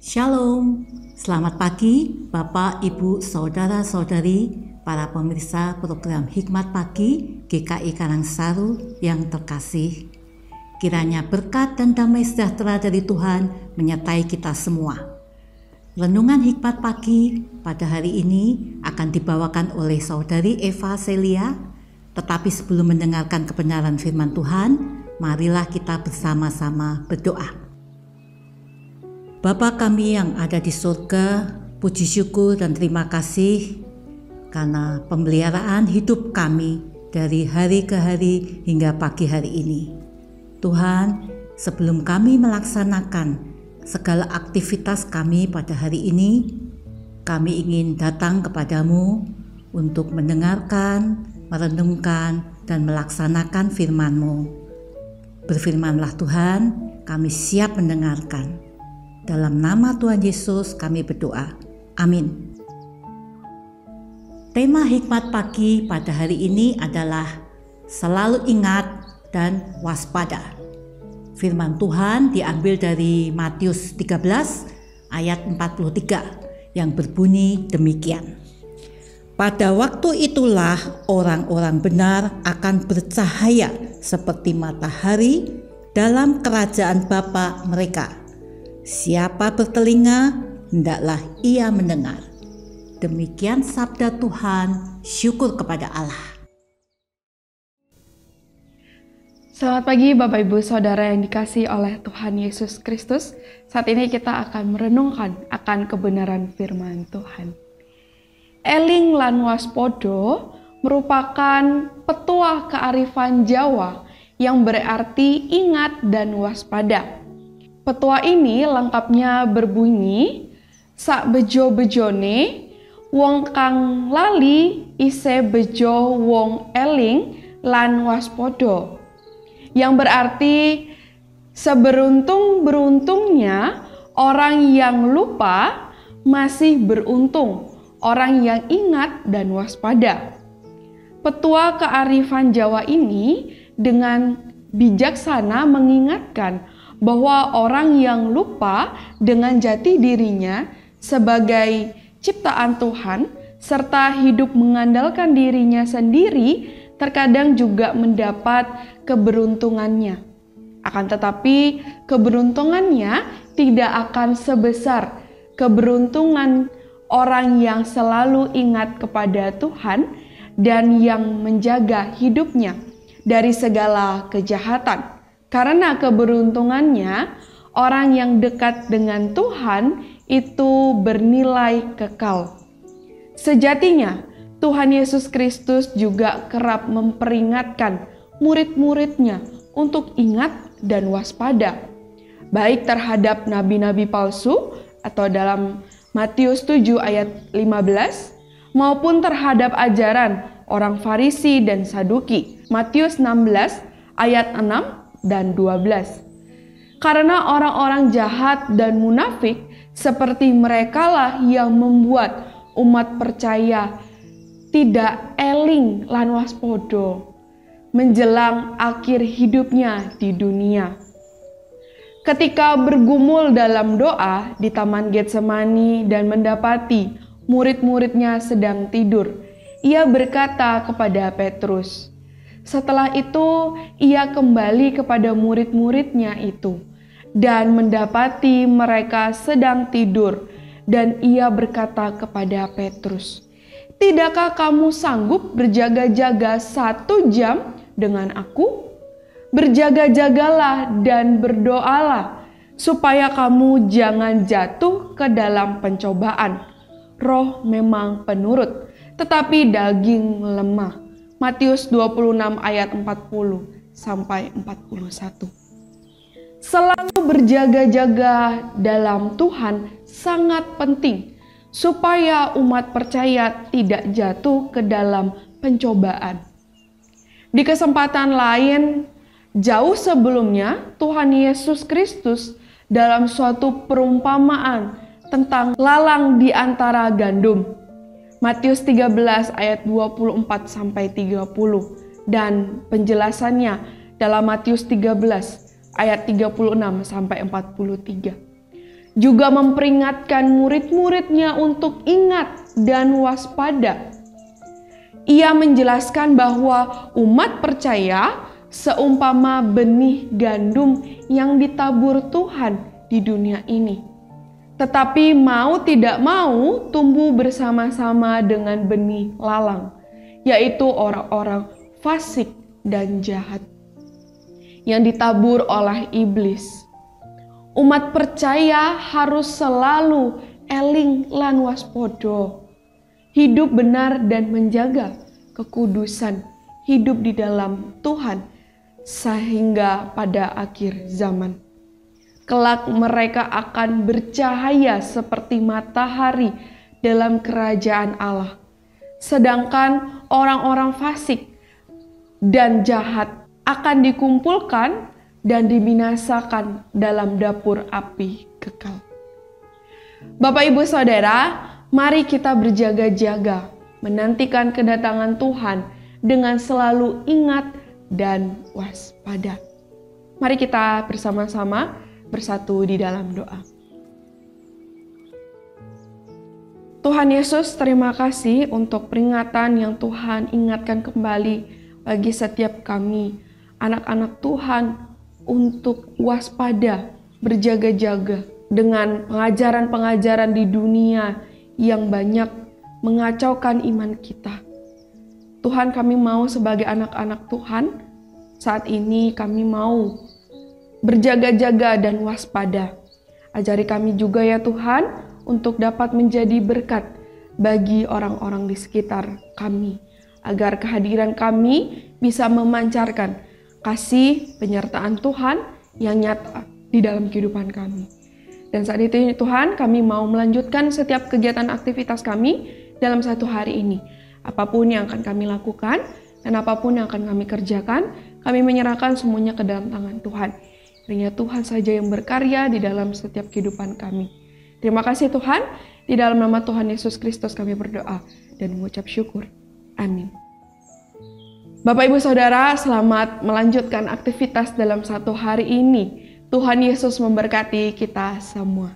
Shalom, selamat pagi Bapak, Ibu, Saudara-saudari, para pemirsa program Hikmat Pagi GKI Karangsaru yang terkasih. Kiranya berkat dan damai sejahtera dari Tuhan menyertai kita semua. Renungan Hikmat Pagi pada hari ini akan dibawakan oleh Saudari Eva Celia, tetapi sebelum mendengarkan kebenaran firman Tuhan, marilah kita bersama-sama berdoa. Bapa kami yang ada di surga, puji syukur dan terima kasih karena pemeliharaan hidup kami dari hari ke hari hingga pagi hari ini. Tuhan, sebelum kami melaksanakan segala aktivitas kami pada hari ini, kami ingin datang kepadamu untuk mendengarkan, merenungkan, dan melaksanakan firman-Mu. Berfirmanlah Tuhan, kami siap mendengarkan. Dalam nama Tuhan Yesus kami berdoa. Amin. Tema hikmat pagi pada hari ini adalah selalu ingat dan waspada. Firman Tuhan diambil dari Matius 13 ayat 43 yang berbunyi demikian. Pada waktu itulah orang-orang benar akan bercahaya seperti matahari dalam kerajaan Bapa mereka. Siapa bertelinga, hendaklah ia mendengar. Demikian sabda Tuhan, syukur kepada Allah. Selamat pagi Bapak Ibu Saudara yang dikasih oleh Tuhan Yesus Kristus. Saat ini kita akan merenungkan akan kebenaran firman Tuhan. Eling lan waspodo merupakan petuah kearifan Jawa yang berarti ingat dan waspada. Petua ini lengkapnya berbunyi sak bejo bejone wong kang lali ise bejo wong eling lan waspodo yang berarti seberuntung beruntungnya orang yang lupa masih beruntung orang yang ingat dan waspada. Petua kearifan Jawa ini dengan bijaksana mengingatkan bahwa orang yang lupa dengan jati dirinya sebagai ciptaan Tuhan serta hidup mengandalkan dirinya sendiri terkadang juga mendapat keberuntungannya. Akan tetapi, keberuntungannya tidak akan sebesar keberuntungan orang yang selalu ingat kepada Tuhan dan yang menjaga hidupnya dari segala kejahatan. Karena keberuntungannya, orang yang dekat dengan Tuhan itu bernilai kekal. Sejatinya, Tuhan Yesus Kristus juga kerap memperingatkan murid-muridnya untuk ingat dan waspada, baik terhadap nabi-nabi palsu atau dalam Matius 7 ayat 15 maupun terhadap ajaran orang Farisi dan Saduki. Matius 16 ayat 6 dan 12. Karena orang-orang jahat dan munafik seperti merekalah yang membuat umat percaya tidak eling lan waspodo menjelang akhir hidupnya di dunia. Ketika bergumul dalam doa di Taman Getsemani dan mendapati murid-muridnya sedang tidur, ia berkata kepada Petrus, setelah itu, ia kembali kepada murid-muridnya itu dan mendapati mereka sedang tidur, dan ia berkata kepada Petrus, "Tidakkah kamu sanggup berjaga-jaga satu jam dengan aku? Berjaga-jagalah dan berdoalah, supaya kamu jangan jatuh ke dalam pencobaan. Roh memang penurut, tetapi daging lemah." Matius 26 ayat 40 sampai 41. Selalu berjaga-jaga dalam Tuhan sangat penting supaya umat percaya tidak jatuh ke dalam pencobaan. Di kesempatan lain, jauh sebelumnya Tuhan Yesus Kristus dalam suatu perumpamaan tentang lalang di antara gandum Matius 13 ayat 24 sampai 30 dan penjelasannya dalam Matius 13 ayat 36 sampai 43. juga memperingatkan murid-muridnya untuk ingat dan waspada. Ia menjelaskan bahwa umat percaya seumpama benih gandum yang ditabur Tuhan di dunia ini. Tetapi mau tidak mau tumbuh bersama-sama dengan benih lalang, yaitu orang-orang fasik dan jahat yang ditabur oleh iblis. Umat percaya harus selalu eling lan waspodo, hidup benar dan menjaga kekudusan hidup di dalam Tuhan sehingga pada akhir zaman. Kelak mereka akan bercahaya seperti matahari dalam kerajaan Allah. Sedangkan orang-orang fasik dan jahat akan dikumpulkan dan dibinasakan dalam dapur api kekal. Bapak, ibu, saudara, mari kita berjaga-jaga menantikan kedatangan Tuhan dengan selalu ingat dan waspada. Mari kita bersama-sama bersatu di dalam doa. Tuhan Yesus, terima kasih untuk peringatan yang Tuhan ingatkan kembali bagi setiap kami, anak-anak Tuhan, untuk waspada, berjaga-jaga dengan pengajaran-pengajaran di dunia yang banyak mengacaukan iman kita. Tuhan kami mau sebagai anak-anak Tuhan, saat ini kami mau berjaga-jaga dan waspada. Ajari kami juga ya Tuhan, untuk dapat menjadi berkat bagi orang-orang di sekitar kami, agar kehadiran kami bisa memancarkan kasih penyertaan Tuhan yang nyata di dalam kehidupan kami. Dan saat itu Tuhan, kami mau melanjutkan setiap kegiatan aktivitas kami dalam satu hari ini Apa pun yang akan kami lakukan dan apa pun yang akan kami kerjakan, kami menyerahkan semuanya ke dalam tangan Tuhan. Hanya Tuhan saja yang berkarya di dalam setiap kehidupan kami. Terima kasih Tuhan, di dalam nama Tuhan Yesus Kristus kami berdoa dan mengucap syukur. Amin. Bapak Ibu Saudara, selamat melanjutkan aktivitas dalam satu hari ini. Tuhan Yesus memberkati kita semua.